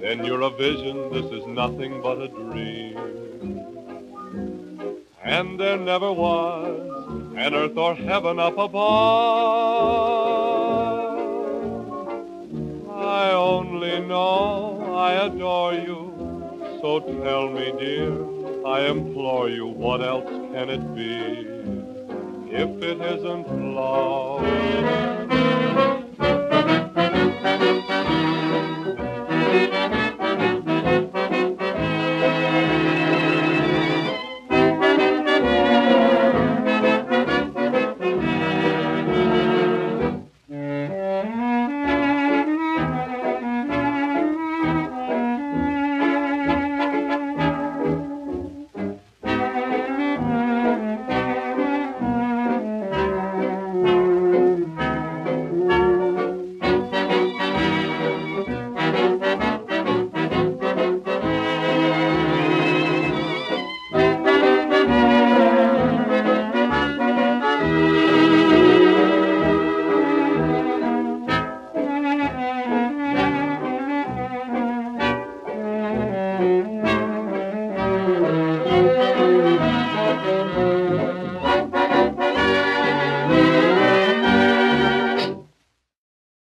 then you're a vision, this is nothing but a dream. And there never was an earth or heaven up above I only know I adore you. So tell me, dear, I implore you, what else can it be if it isn't love?